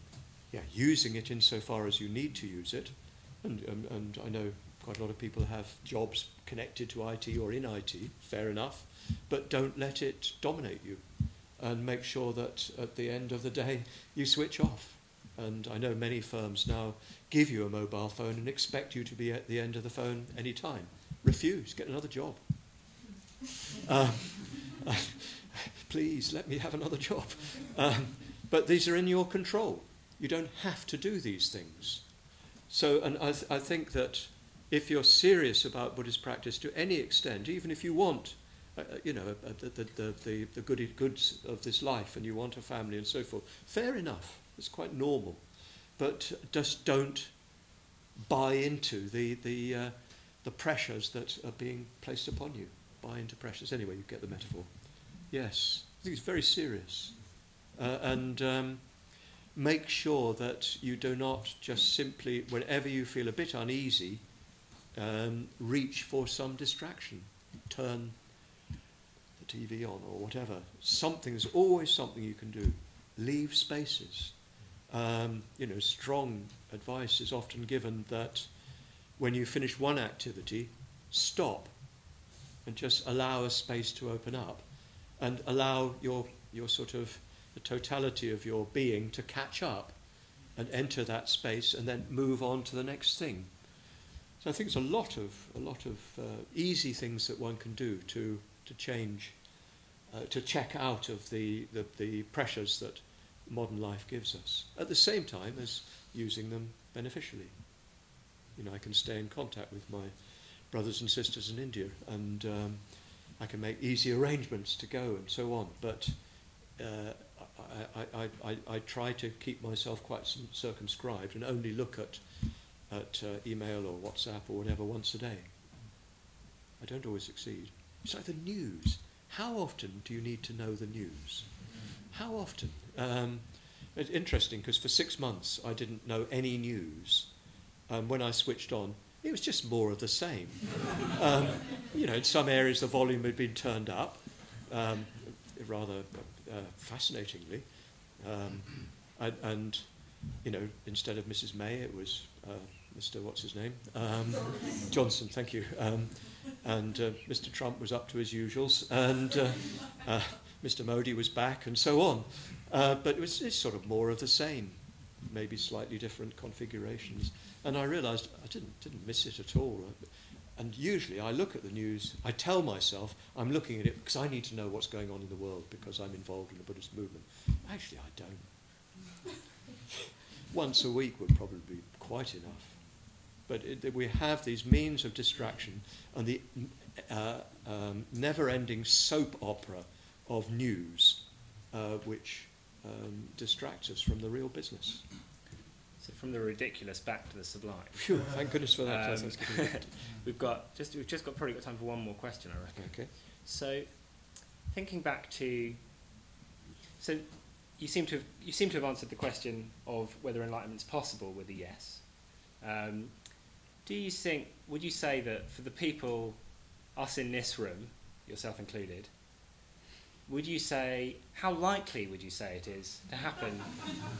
yeah, using it insofar as you need to use it. And, um, and I know quite a lot of people have jobs connected to IT or in IT, fair enough, but don't let it dominate you. And make sure that at the end of the day you switch off. And I know many firms now give you a mobile phone and expect you to be at the end of the phone any time. Refuse, get another job. Um, please let me have another job. Um, but these are in your control. You don't have to do these things. So, and I, th- I think that if you're serious about Buddhist practice to any extent, even if you want, you know, uh, the, the, the, the goody goods of this life and you want a family and so forth, fair enough. It's quite normal. But just don't buy into the, the, uh, the pressures that are being placed upon you. Buy into pressures. Anyway, you get the metaphor. Yes, I think it's very serious uh, and um, make sure that you do not just simply, whenever you feel a bit uneasy, um, reach for some distraction. Turn TV on or whatever. Something, there's always something you can do. Leave spaces. Um, you know, strong advice is often given that when you finish one activity, stop and just allow a space to open up and allow your, your sort of the totality of your being to catch up and enter that space and then move on to the next thing. So I think there's a lot of a lot of uh, easy things that one can do to to change, uh, to check out of the, the, the pressures that modern life gives us. At the same time as using them beneficially. You know, I can stay in contact with my brothers and sisters in India, and um, I can make easy arrangements to go and so on. But uh, I, I, I, I try to keep myself quite circumscribed and only look at, at uh, email or WhatsApp or whatever once a day. I don't always succeed. It's like the news. How often do you need to know the news? How often? Um, it's interesting because for six months I didn't know any news. Um, when I switched on, it was just more of the same. Um, you know, in some areas the volume had been turned up, um, rather uh, fascinatingly. Um, and, and, you know, instead of Mrs. May, it was uh, Mr. What's his name? Um, Johnson, thank you. And uh, Mr. Trump was up to his usuals, and uh, uh, Mr. Modi was back, and so on. Uh, but it was it's sort of more of the same, maybe slightly different configurations. And I realised I didn't didn't miss it at all. And usually I look at the news, I tell myself I'm looking at it because I need to know what's going on in the world because I'm involved in the Buddhist movement. Actually, I don't. Once a week would probably be quite enough. But it, we have these means of distraction and the uh, um, never ending soap opera of news uh, which um, distracts us from the real business. So from the ridiculous back to the sublime. Phew, thank goodness for that. Um, we've got just we've just got probably got time for one more question, I reckon. Okay. So, thinking back to, so you seem to have you seem to have answered the question of whether enlightenment is possible with a yes. Um, do you think? Would you say that for the people, us in this room, yourself included, would you say how likely would you say it is to happen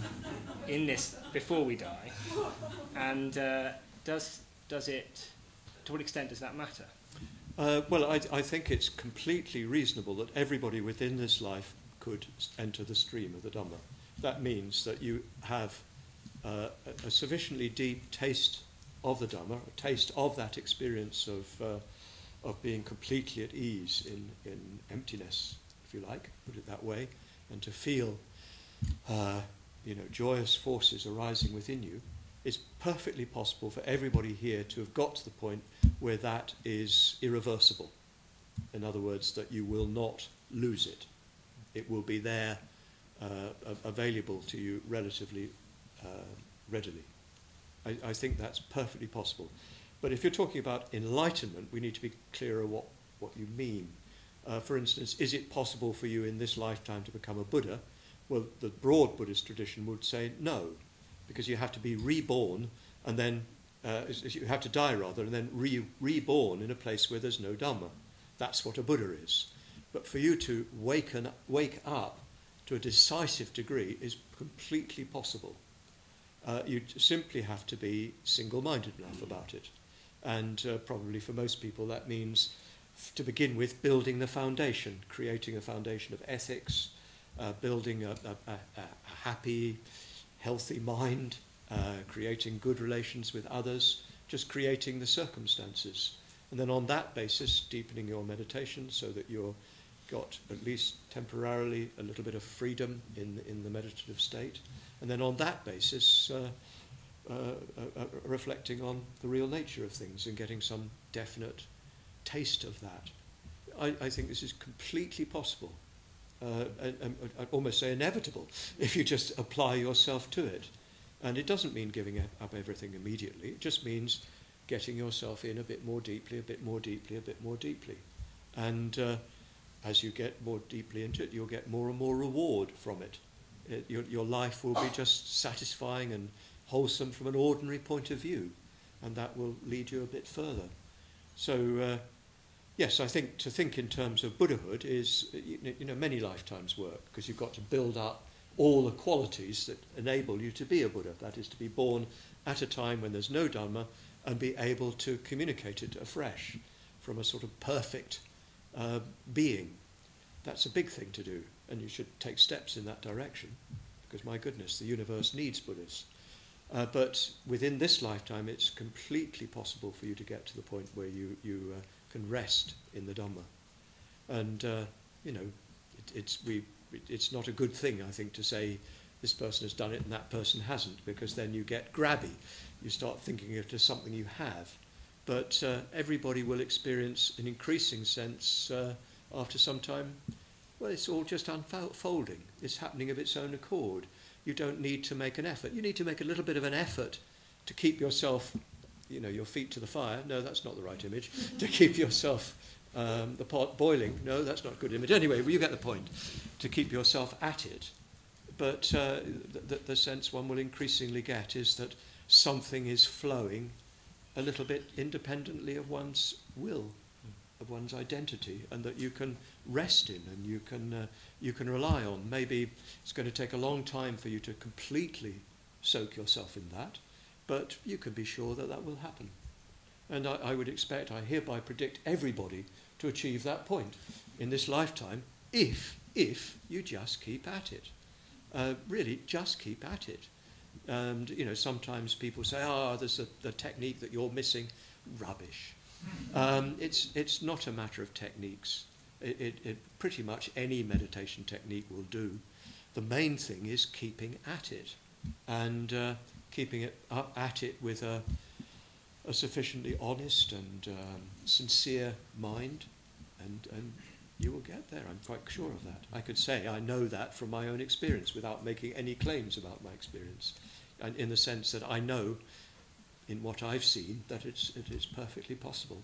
in this before we die and uh, does does it to what extent does that matter Uh, well, I, I think it's completely reasonable that everybody within this life could enter the stream of the Dhamma. That means that you have uh, a, a sufficiently deep taste of the Dhamma, a taste of that experience of, uh, of being completely at ease in, in emptiness, if you like, put it that way, and to feel uh, you know, joyous forces arising within you, it's perfectly possible for everybody here to have got to the point where that is irreversible. In other words, that you will not lose it. It will be there, uh, available to you relatively uh, readily. I, I think that's perfectly possible. But if you're talking about enlightenment, we need to be clearer what, what you mean. Uh, for instance, is it possible for you in this lifetime to become a Buddha? Well, the broad Buddhist tradition would say no, because you have to be reborn and then uh, you have to die rather and then re- reborn in a place where there's no Dhamma. That's what a Buddha is. But for you to waken, wake up to a decisive degree is completely possible. Uh, you simply have to be single minded enough about it. And uh, probably for most people, that means, to begin with, building the foundation, creating a foundation of ethics, uh, building a, a, a, a, happy, healthy mind, uh, creating good relations with others, just creating the circumstances. And then on that basis, deepening your meditation so that you're got at least temporarily a little bit of freedom in, in the meditative state. And then on that basis, uh, uh, uh, uh, reflecting on the real nature of things and getting some definite taste of that. I, I think this is completely possible. Uh, I'd almost say inevitable if you just apply yourself to it. And it doesn't mean giving up everything immediately. It just means getting yourself in a bit more deeply, a bit more deeply, a bit more deeply. And uh, as you get more deeply into it, you'll get more and more reward from it. It your, your life will be just satisfying and wholesome from an ordinary point of view, and that will lead you a bit further. So, uh, yes, I think to think in terms of Buddhahood is you know many lifetimes' work because you've got to build up all the qualities that enable you to be a Buddha. That is to be born at a time when there's no Dhamma and be able to communicate it afresh from a sort of perfect uh, being. That's a big thing to do, and you should take steps in that direction because, my goodness, the universe needs Buddhas. Uh, but within this lifetime, it's completely possible for you to get to the point where you, you uh, can rest in the Dhamma. And, uh, you know, it, it's, we, it, it's not a good thing, I think, to say this person has done it and that person hasn't, because then you get grabby. You start thinking it as something you have. But uh, everybody will experience an increasing sense uh, after some time, well, it's all just unfolding. It's happening of its own accord you don't need to make an effort. You need to make a little bit of an effort to keep yourself, you know, your feet to the fire. No, that's not the right image. to keep yourself, um, the pot boiling. No, that's not a good image. Anyway, well, you get the point. To keep yourself at it. But uh, the, the sense one will increasingly get is that something is flowing a little bit independently of one's will, of one's identity, and that you can rest in and you can, uh, you can rely on. Maybe it's going to take a long time for you to completely soak yourself in that, but you can be sure that that will happen. And I, I would expect, I hereby predict everybody to achieve that point in this lifetime if, if you just keep at it. Uh, really, just keep at it. And, you know, sometimes people say, oh, there's a, the technique that you're missing. Rubbish. Um, it's, it's not a matter of techniques. It, it, it, pretty much any meditation technique will do. The main thing is keeping at it and uh, keeping it up at it with a, a sufficiently honest and um, sincere mind, and, and you will get there. I'm quite sure of that. I could say I know that from my own experience without making any claims about my experience, and in the sense that I know in what I've seen that it's, it is perfectly possible.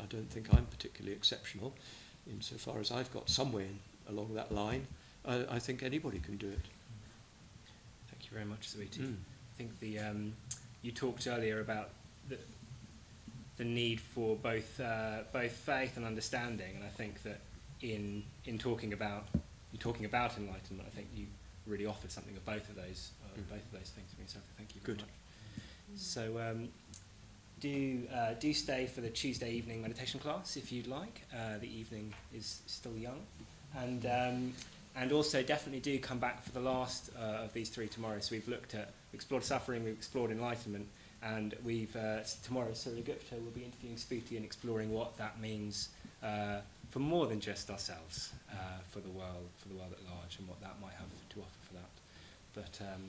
I don't think I'm particularly exceptional insofar as I've got somewhere along that line, I, I think anybody can do it. Thank you very much, Subhuti. Mm. I think the um, you talked earlier about the, the need for both uh, both faith and understanding, and I think that in in talking about you talking about enlightenment, I think you really offered something of both of those uh, mm. both of those things for me. So thank you. Good. So um, do uh, do stay for the Tuesday evening meditation class if you'd like. Uh, the evening is still young, and um, and also definitely do come back for the last uh, of these three tomorrow. So we've looked at we've explored suffering, we've explored enlightenment, and we've uh, tomorrow Suryagupta will be interviewing Subhuti and exploring what that means uh, for more than just ourselves, uh, for the world, for the world at large, and what that might have to offer for that. But um,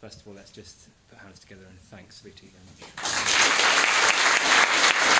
First of all, let's just put hands together and thanks Subhuti very much.